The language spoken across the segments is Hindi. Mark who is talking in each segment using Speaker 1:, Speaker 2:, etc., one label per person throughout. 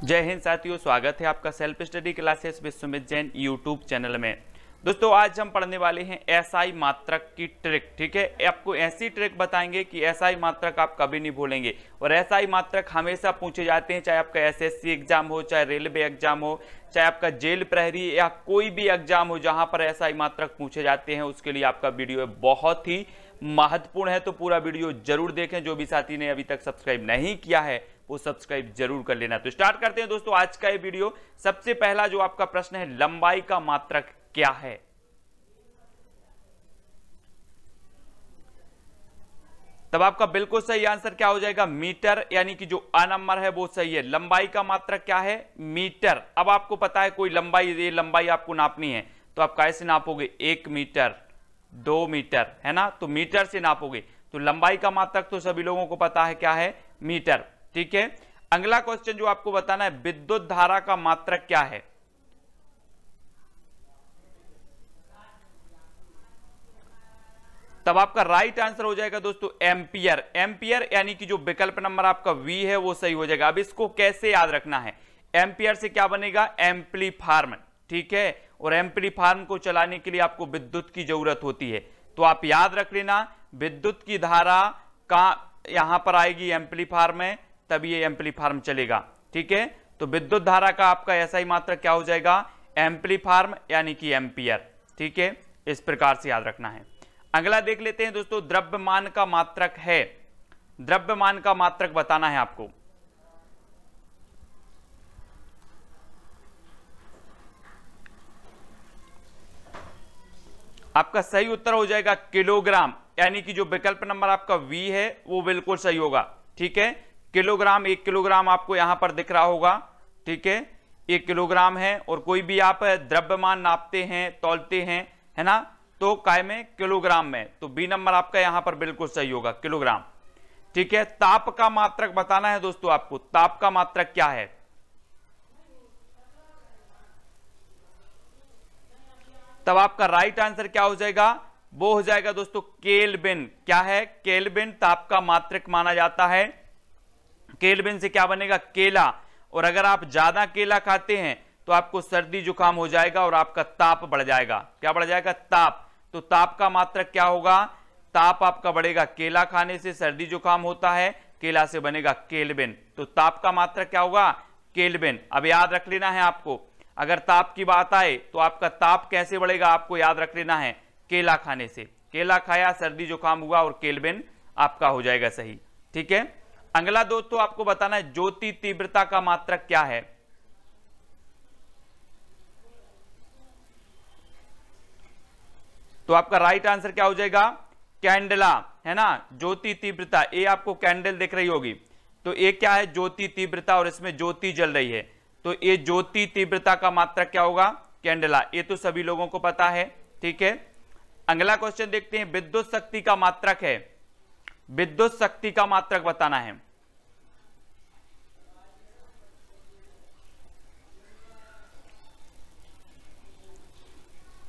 Speaker 1: जय हिंद साथियों, स्वागत है आपका self study classes Vishwamit Jain YouTube channel में। दोस्तों, आज हम पढ़ने वाले हैं एसआई मात्रक की ट्रिक ठीक है? आपको ऐसी ट्रिक बताएँगे कि एसआई मात्रक आप कभी नहीं भूलेंगे। और एसआई मात्रक हमेशा पूछे जाते हैं, चाहे आपका एसएससी एग्ज़ाम हो, चाहे रेलवे एग्ज़ाम हो, चाहे आपका जेल प्रहरी या कोई भी एग्ज़ाम हो, जहाँ पर एसआई मात्रक पूछे जाते हैं, उसके लिए आपका वीडियो बहुत ही महत्वपूर्ण है। तो पूरा वीडियो ज़रूर देखें, जो भी साथी ने अभी तक सब्सक्राइब नहीं किया है वो सब्सक्राइब ज़रूर कर लेना। तो स्टार्ट करते हैं दोस्तों आज का ये वीडियो। सबसे पहला जो आपका प्रश्न है, लंबाई का मात्रक क्या है? तब आपका बिल्कुल सही आंसर क्या हो जाएगा? मीटर, यानी कि जो अ नंबर है वो सही है। लंबाई का मात्रक क्या है? मीटर। अब आपको पता है कोई लंबाई, ये लंबाई आपको नापनी है तो आप कैसे नापोगे? एक मीटर, दो मीटर, है ना? तो मीटर से नापोगे। तो लंबाई का मात्रक तो सभी लोगों को पता है क्या है? मीटर। ठीक है? अगला क्वेश्चन जो आपको बताना है, विद्युत धारा का मात्रक क्या है? तब आपका राइट आंसर हो जाएगा दोस्तों, एम्पियर। एम्पियर यानी कि जो विकल्प नंबर आपका वी है, वो सही हो जाएगा। अब इसको कैसे याद रखना है? एम्पियर से क्या बनेगा? एम्पलीफार्म ठीक है? और एम्पलीफार्म को चलाने के लिए आपको विद्युत की ज़रूरत होती है। तो आप याद रख लेना, विद्युत की धारा का यहाँ पर आएगी एम्पलीफार्म में तभी ये एम्पलीफार्म चलेगा। ठीक है? तो विद्युत धारा का आपका ऐसा ही मात्र क्या हो जाएगा? एम्पलीफार्म यानी कि एम्पियर ठीक है? इस प्रकार से याद रखना है। अगला देख लेते हैं दोस्तों, द्रव्यमान का मात्रक है। द्रव्यमान का मात्रक बताना है आपको। आपका सही उत्तर हो जाएगा किलोग्राम। यानी कि जो विकल्प नंबर आपका वी है, वो बिल्कुल सही होगा। ठीक है? किलोग्राम, एक किलोग्राम आपको यहाँ पर दिख रहा होगा, ठीक है? एक किलोग्राम है और कोई भी आप द्रव्यमान नापते हैं, तोलते हैं, है ना? तो काय में? किलोग्राम में। तो बी नंबर आपका यहाँ पर बिल्कुल सही होगा, किलोग्राम। ठीक है? ताप का मात्रक बताना है दोस्तों आपको। ताप का मात्रक क्या है? तब आपका राइट आंसर क्या हो जाएगा? वो हो जाएगा दोस्तों केलबिन। क्या है? केलबिन ताप का मात्रक माना जाता है। केलबिन से क्या बनेगा? केला। और अगर आप ज़्यादा केला खाते हैं तो आपको सर्दी जुकाम हो जाएगा और आपका ताप बढ़ जाएगा। क्या बढ़ जाएगा? ताप। तो ताप का मात्रक क्या होगा? ताप आपका बढ़ेगा। केला खाने से सर्दी जुकाम होता है, केला से बनेगा केलबिन। तो ताप का मात्रक क्या होगा? केलबिन। अब याद रख लेना है आपको। अगर ताप की बात आए तो आपका ताप कैसे बढ़ेगा? आपको याद रख लेना है, केला खाने से। केला खाया, सर्दी जुकाम हुआ और केलबिन आपका हो जाएगा सही। ठीक है? अगला दोस्तों, आपको बताना है, ज्योति तीव्रता का मात्रक क्या है? तो आपका राइट आंसर क्या हो जाएगा? कैंडला, है ना? ज्योति तीव्रता ये आपको कैंडल दिख रही होगी। तो ये क्या है? ज्योति तीव्रता और इसमें ज्योति जल रही है। तो ये ज्योति तीव्रता का मात्रक क्या होगा? कैंडला। ये तो सभी लोगों को पता है, ठीक है? अगला क्वेश्चन देखते हैं, विद्युत शक्ति का मात्रक है। विद्युत शक्ति का मात्रक बताना है।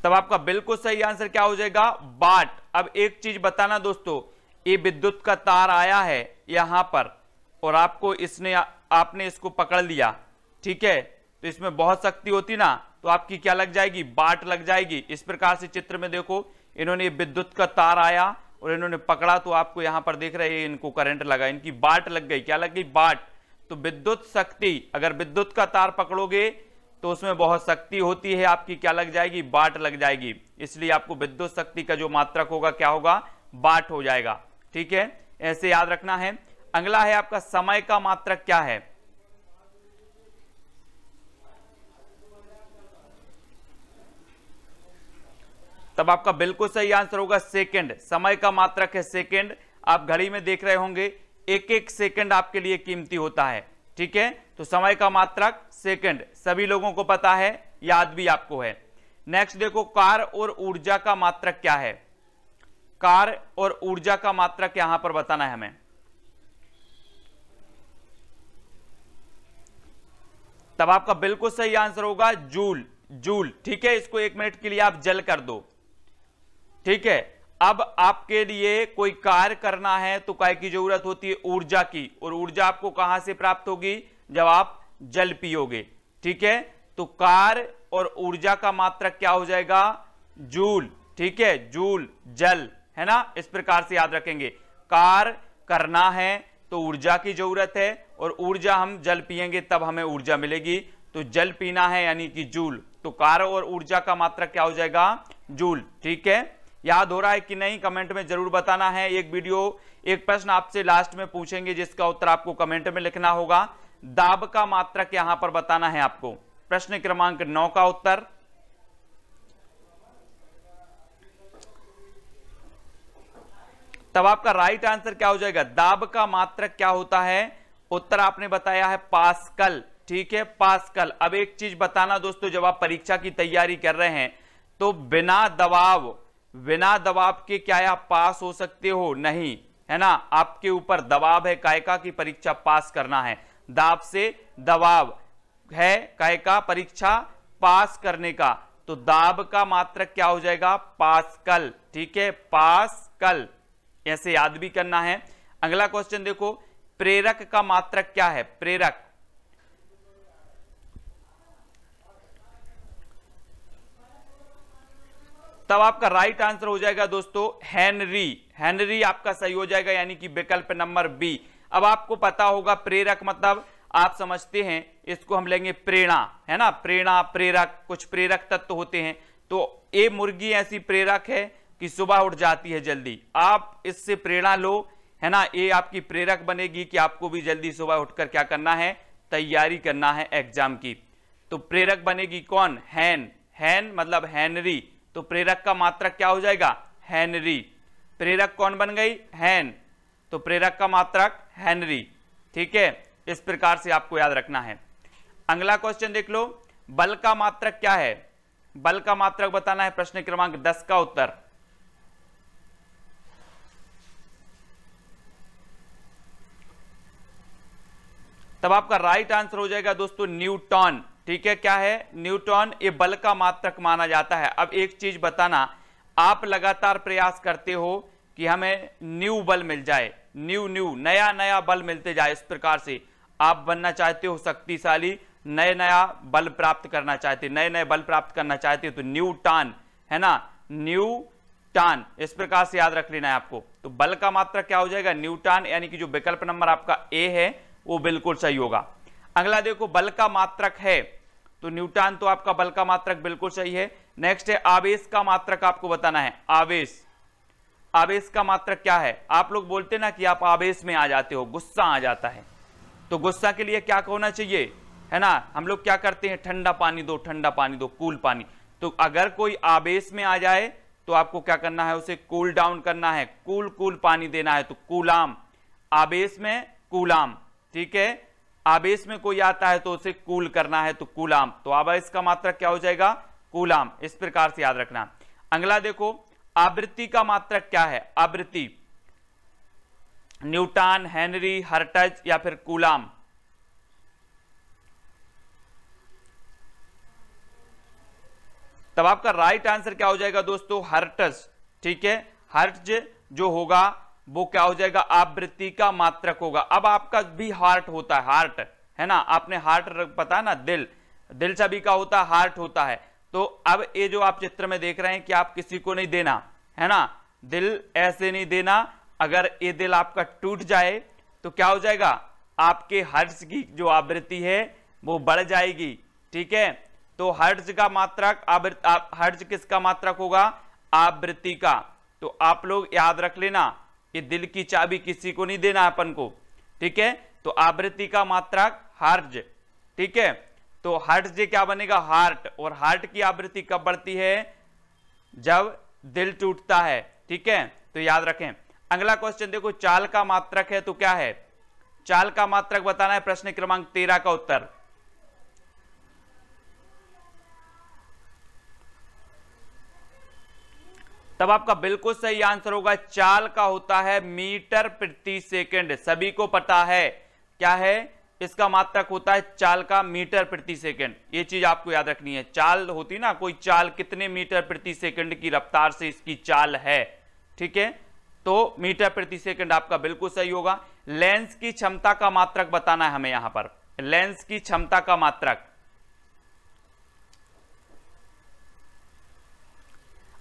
Speaker 1: तब आपका बिल्कुल सही आंसर क्या हो जाएगा? बाट। अब एक चीज़ बताना दोस्तों, ये विद्युत का तार आया है यहाँ पर और आपको इसने, आपने इसको पकड़ लिया, ठीक है? तो इसमें बहुत शक्ति होती ना तो आपकी क्या लग जाएगी? बाट लग जाएगी। इस प्रकार से चित्र में देखो, इन्होंने विद्युत का तार आया और इन्होंने पकड़ा तो आपको यहाँ पर देख रहे हैं, इनको करंट लगा, इनकी बाट लग गई। क्या लग गई? बाट। तो विद्युत शक्ति, अगर विद्युत का तार पकड़ोगे तो उसमें बहुत शक्ति होती है आपकी। क्या लग जाएगी? बाट लग जाएगी। इसलिए आपको विद्युत शक्ति का जो मात्रक होगा, क्या होगा? बाट हो जाएगा। ठीक है? ऐसे याद रखना है। अगला है आपका समय का मात्रक क्या है? तब आपका बिल्कुल सही आंसर होगा सेकंड। समय का मात्रक है सेकंड। आप घड़ी में देख रहे होंगे एक एक सेकंड आपके लिए कीमती होता है। ठीक है? तो समय का मात्रक सेकंड। सभी लोगों को पता है, याद भी आपको है। नेक्स्ट देखो, कार और ऊर्जा का मात्रक क्या है? कार और ऊर्जा का मात्रक यहाँ पर बताना है हमें। तब आपका बिल्कुल सही आंसर होगा जूल। जूल। ठीक है? इसको एक मिनट के लिए आप जल कर दो। ठीक है, अब आपके लिए कोई कार्य करना है तो काय की ज़रूरत होती है? ऊर्जा की। और ऊर्जा आपको कहाँ से प्राप्त होगी? जब आप जल पियोगे। ठीक है? तो कार और ऊर्जा का मात्रक क्या हो जाएगा? जूल। ठीक है? जूल, जल, है ना? इस प्रकार से याद रखेंगे। कार करना है तो ऊर्जा की ज़रूरत है, और ऊर्जा हम जल पिएँगे तब हमें ऊर्जा मिलेगी। तो जल पीना है यानी कि जूल। तो कार और ऊर्जा का मात्रा क्या हो जाएगा? जूल। ठीक है? याद हो रहा है कि नहीं, कमेंट में ज़रूर बताना है। एक वीडियो, एक प्रश्न आपसे लास्ट में पूछेंगे, जिसका उत्तर आपको कमेंट में लिखना होगा। दाब का मात्रक यहाँ पर बताना है आपको। प्रश्न क्रमांक नौ का उत्तर। तब आपका राइट आंसर क्या हो जाएगा? दाब का मात्रक क्या होता है? उत्तर आपने बताया है पास्कल। ठीक है, पास्कल। अब एक चीज़ बताना दोस्तों, जब आप परीक्षा की तैयारी कर रहे हैं तो बिना दबाव बिना दबाव के क्या आप पास हो सकते हो? नहीं, है ना? आपके ऊपर दबाव है, कायका की परीक्षा पास करना है। दाब से दबाव है, कायका परीक्षा पास करने का। तो दाब का मात्रक क्या हो जाएगा? पास्कल, ठीक है? पास्कल। ऐसे याद भी करना है। अगला क्वेश्चन देखो, प्रेरक का मात्रक क्या है? प्रेरक। तब आपका राइट आंसर हो जाएगा दोस्तों हेनरी हेनरी आपका सही हो जाएगा, यानी कि विकल्प नंबर बी अब आपको पता होगा प्रेरक मतलब आप समझते हैं, इसको हम लेंगे प्रेरणा, है ना? प्रेरणा, प्रेरक, कुछ प्रेरक तत्व होते हैं। तो ये मुर्गी ऐसी प्रेरक है कि सुबह उठ जाती है जल्दी। आप इससे प्रेरणा लो, है ना? ये आपकी प्रेरक बनेगी कि आपको भी जल्दी सुबह उठकर क्या करना है? तैयारी करना है एग्ज़ाम की। तो प्रेरक बनेगी कौन? हैन हैन मतलब हैनरी तो प्रेरक का मात्रक क्या हो जाएगा? हैनरी। प्रेरक कौन बन गई? हैन। तो प्रेरक का मात्रक हैनरी। ठीक है? इस प्रकार से आपको याद रखना है। अगला क्वेश्चन देख लो। बल का मात्रक क्या है? बल का मात्रक बताना है प्रश्न क्रमांक दस का उत्तर। तब आपका राइट आंसर हो जाएगा दोस्तों न्यूटन। ठीक है, क्या है? न्यूटॉन ये बल का मात्रक माना जाता है। अब एक चीज़ बताना, आप लगातार प्रयास करते हो कि हमें न्यू बल मिल जाए, न्यू न्यू, नया नया बल मिलते जाए इस प्रकार से। आप बनना चाहते हो शक्तिशाली, नए नया बल प्राप्त करना चाहते, नए नए बल प्राप्त करना चाहते हो तो न्यू टान है ना? न्यू टान इस प्रकार से याद रख लेना है आपको। तो बल का मात्रा क्या हो जाएगा? न्यूटन, यानी कि जो विकल्प नंबर आपका ए है, वो बिल्कुल सही होगा। अगला देखो, बल का मात्रक है तो न्यूटन तो आपका बल का मात्रक बिल्कुल सही है। नेक्स्ट है, आवेश का मात्रक आपको बताना है। आवेश। आवेश का मात्रक क्या है? आप लोग बोलते ना कि आप आवेश में आ जाते हो, गुस्सा आ जाता है। तो गुस्सा के लिए क्या होना चाहिए? है ना? हम लोग क्या करते हैं? ठंडा पानी दो, ठंडा पानी दो, कूल पानी। तो अगर कोई आवेश में आ जाए तो आपको क्या करना है? उसे कूल डाउन करना है। कूल कूल पानी देना है तो कूलाम। आवेश में कूलाम। ठीक है? आवेश में कोई आता है तो उसे कूल करना है तो कूलाम। तो आवेश का मात्रक क्या हो जाएगा? कूलाम। इस प्रकार से याद रखना। अगला देखो, आवृत्ति का मात्रक क्या है? आवृत्ति। न्यूटन, हेनरी, हर्टज या फिर कूलाम? तब आपका राइट आंसर क्या हो जाएगा दोस्तों? हर्टज। ठीक है? हर्टज जो होगा वो क्या हो जाएगा? आवृत्ति का मात्रक होगा। अब आपका भी हार्ट होता है हार्ट है ना? आपने हार्ट पता है ना? दिल। दिल सभी का होता है हार्ट होता है। तो अब ये जो आप चित्र में देख रहे हैं कि आप किसी को नहीं देना, है ना? दिल ऐसे नहीं देना। अगर ये दिल आपका टूट जाए तो क्या हो जाएगा? आपके हर्ष की जो आवृत्ति है, वो बढ़ जाएगी। ठीक है? तो हर्ज का मात्रक हर्ज किसका मात्रक होगा? आवृत्ति का। तो आप लोग याद रख लेना ये दिल की चाबी किसी को नहीं देना अपन को, ठीक है? तो आवृत्ति का मात्रक हार्ज, ठीक है? तो हार्ट क्या बनेगा? हार्ट। और हार्ट की आवृत्ति कब बढ़ती है? जब दिल टूटता है, ठीक है? तो याद रखें। अगला क्वेश्चन देखो, चाल का मात्रक है तो क्या है? चाल का मात्रक बताना है प्रश्न क्रमांक तेरह का उत्तर। तब आपका बिल्कुल सही आंसर होगा। चाल का होता है मीटर प्रति सेकंड। सभी को पता है। क्या है? इसका मात्रक होता है चाल का मीटर प्रति सेकंड। ये चीज़ आपको याद रखनी है। चाल होती ना, कोई चाल कितने मीटर प्रति सेकंड की रफ्तार से इसकी चाल है? ठीक है? तो मीटर प्रति सेकंड आपका बिल्कुल सही होगा। लेंस की क्षमता का मात्रक बताना है हमें यहाँ पर। लेंस की क्षमता का मात्रक।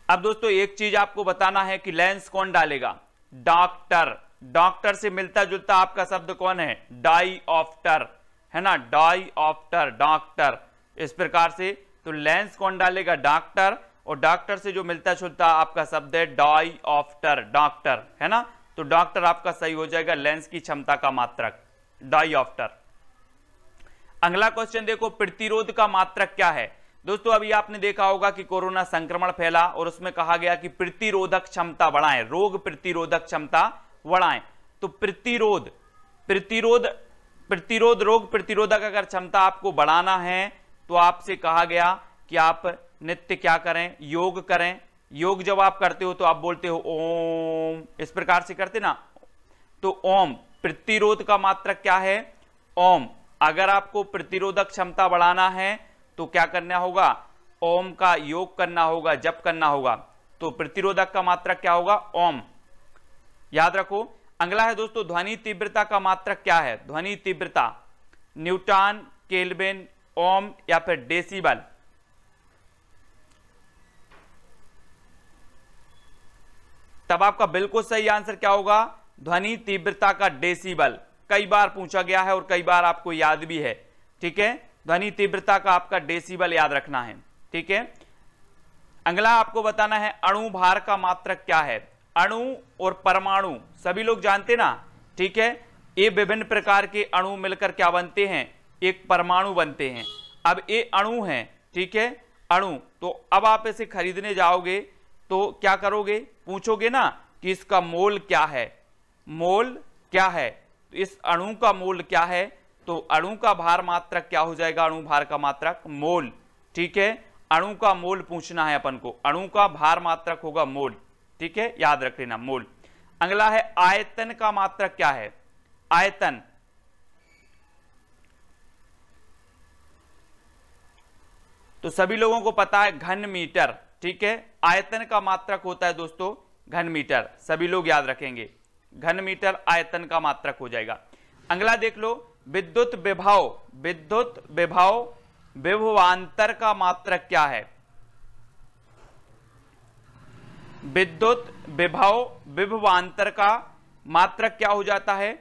Speaker 1: अब दोस्तों, एक चीज़ आपको बताना है कि लेंस कौन डालेगा? डॉक्टर। डॉक्टर से मिलता जुलता आपका शब्द कौन है? डाई ऑफ्टर है ना? Die after doctor. इस प्रकार से तो लेंस कौन डालेगा? डॉक्टर। और डॉक्टर से जो मिलता जुलता आपका शब्द है डाई ऑफ्टर डॉक्टर। है ना? तो डॉक्टर आपका सही हो जाएगा, लेंस की क्षमता का मात्रक। डाई ऑफ्टर अगला क्वेश्चन देखो, प्रतिरोध का मात्रक क्या है? दोस्तों, अभी आपने देखा होगा कि कोरोना संक्रमण फैला और उसमें कहा गया कि प्रतिरोधक क्षमता बढ़ाएँ, रोग प्रतिरोधक क्षमता बढ़ाएँ। तो प्रतिरोध प्रतिरोध प्रतिरोध, रोग प्रतिरोधक अगर क्षमता आपको बढ़ाना है तो आपसे कहा गया कि आप नित्य क्या करें? योग करें। योग जब आप करते हो तो आप बोलते हो, ओम। इस प्रकार से करते ना? तो ओम, प्रतिरोध का मात्रक क्या है? ओम। अगर आपको प्रतिरोधक क्षमता बढ़ाना है तो क्या करना होगा? ओम का योग करना होगा, जप करना होगा। तो प्रतिरोधक का मात्रक क्या होगा? ओम। याद रखो, अगला है दोस्तों, ध्वनि तीव्रता का मात्रक क्या है? ध्वनि तीव्रता। न्यूटन, केल्विन, ओम या फिर डेसिबल। तब आपका बिल्कुल सही आंसर क्या होगा? ध्वनि तीव्रता का डेसिबल। कई बार पूछा गया है और कई बार आपको याद भी है। ठीक है? ध्वनि तीव्रता का आपका डेसिबल याद रखना है, ठीक है? अगला आपको बताना है, अणु भार का मात्रक क्या है? अणु और परमाणु, सभी लोग जानते ना? ठीक है? ये विभिन्न प्रकार के अणु मिलकर क्या बनते हैं? एक परमाणु बनते हैं। अब ये अणु हैं, ठीक है? अणु तो अब आप इसे खरीदने जाओगे तो क्या करोगे? पूछोगे ना कि इसका मोल क्या है? मोल क्या है? तो इस अणु का मोल क्या है? तो अणु का भार मात्रक क्या हो जाएगा? अणु भार का मात्रक मोल। ठीक है? अणु का मोल पूछना है अपन को। अणु का भार मात्रक होगा मोल। ठीक है? याद रख लेना, मोल। अगला है, आयतन का मात्रक क्या है? आयतन। तो सभी लोगों को पता है, घन मीटर। ठीक है? आयतन का मात्रक होता है दोस्तों, घन मीटर। सभी लोग याद रखेंगे। घन मीटर आयतन का मात्रक हो जाएगा। अगला देख लो विद्युत विभाव विद्युत विभाव, विभवांतर का मात्रक क्या है? विद्युत विभाव, विभवांतर का मात्रक क्या हो जाता है?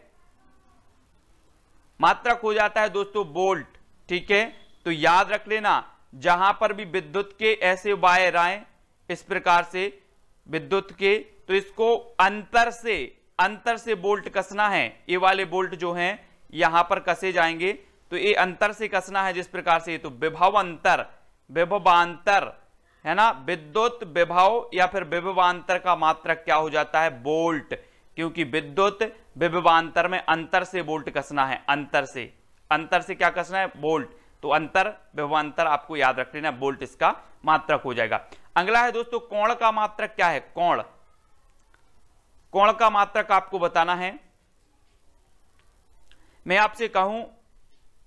Speaker 1: मात्रक हो जाता है दोस्तों बोल्ट ठीक है? तो याद रख लेना, जहाँ पर भी विद्युत के ऐसे वायर आए, इस प्रकार से विद्युत के तो इसको अंतर से अंतर से बोल्ट कसना है। ये वाले बोल्ट जो हैं यहाँ पर कसे जाएँगे? तो ये अंतर से कसना है जिस प्रकार से तो विभव अंतर, विभवांतर, है ना? विद्युत विभव या फिर विभवांतर का मात्रक क्या हो जाता है? बोल्ट। क्योंकि विद्युत विभवांतर में अंतर से बोल्ट कसना है, अंतर से। अंतर से क्या कसना है? बोल्ट। तो अंतर, विभवांतर आपको याद रख लेना बोल्ट इसका मात्रक हो जाएगा। अगला है दोस्तों, कोण का मात्रक क्या है? कोण। कोण का मात्रक आपको बताना है। मैं आपसे कहूँ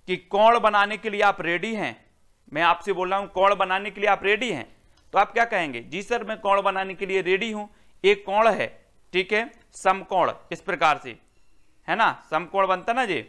Speaker 1: कि कौड़ बनाने के लिए आप रेडी हैं। मैं आपसे बोल रहा हूँ कौड़ बनाने के लिए आप रेडी हैं। तो आप क्या कहेंगे? जी सर, मैं कौड़ बनाने के लिए रेडी हूँ। एक कौड़ है, ठीक है? समकोण इस प्रकार से। है ना? समकोण बनता ना जी?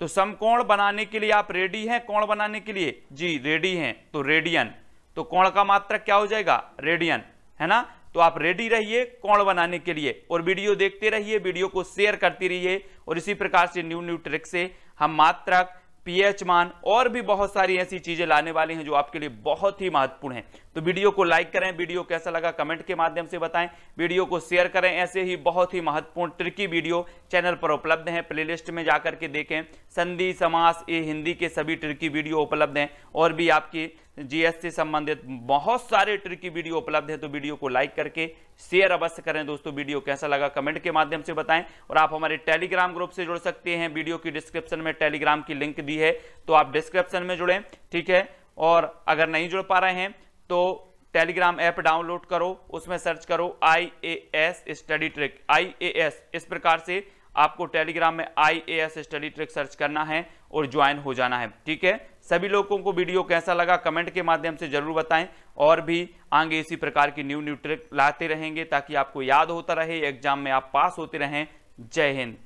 Speaker 1: तो समकोण बनाने के लिए आप रेडी हैं कोण बनाने के लिए? जी रेडी हैं। तो रेडियन तो कोण का मात्रक क्या हो जाएगा? रेडियन है ना? तो आप रेडी रहिए कौन बनाने के लिए और वीडियो देखते रहिए वीडियो को शेयर करती रहिए और इसी प्रकार से न्यू न्यू ट्रिक से हम मात्रक पीएच मान और भी बहुत सारी ऐसी चीज़ें लाने वाले हैं जो आपके लिए बहुत ही महत्वपूर्ण है। तो वीडियो को लाइक करें, वीडियो कैसा लगा कमेंट के माध्यम से बताएँ, वीडियो को शेयर करें, ऐसे ही बहुत ही महत्वपूर्ण, ट्रिकी वीडियो चैनल पर उपलब्ध हैं, प्लेलिस्ट में जाकर के देखें। संधि, समास, ए हिंदी के सभी ट्रिकी वीडियो उपलब्ध हैं, और भी आपकी जीएस से संबंधित बहुत सारे ट्रिकी वीडियो उपलब्ध है तो वीडियो को लाइक करके शेयर अवश्य करें। दोस्तों, वीडियो कैसा लगा कमेंट के माध्यम से बताएँ, और आप हमारे टेलीग्राम ग्रुप से जुड़ सकते हैं। वीडियो की डिस्क्रिप्शन में टेलीग्राम की लिंक दी है तो आप डिस्क्रिप्शन में जुड़ें, ठीक है? और अगर नहीं जुड़ पा रहे हैं तो टेलीग्राम ऐप डाउनलोड करो, उसमें सर्च करो I A S study trick I A S इस प्रकार से आपको टेलीग्राम में I A S study trick search करना है और ज्वाइन हो जाना है। ठीक है? सभी लोगों को वीडियो कैसा लगा कमेंट के माध्यम से ज़रूर बताएँ और भी आगे इसी प्रकार की न्यू न्यू ट्रिक लाते रहेंगे ताकि आपको याद होता रहे एग्ज़ाम में आप पास होते रहें। जय हिंद।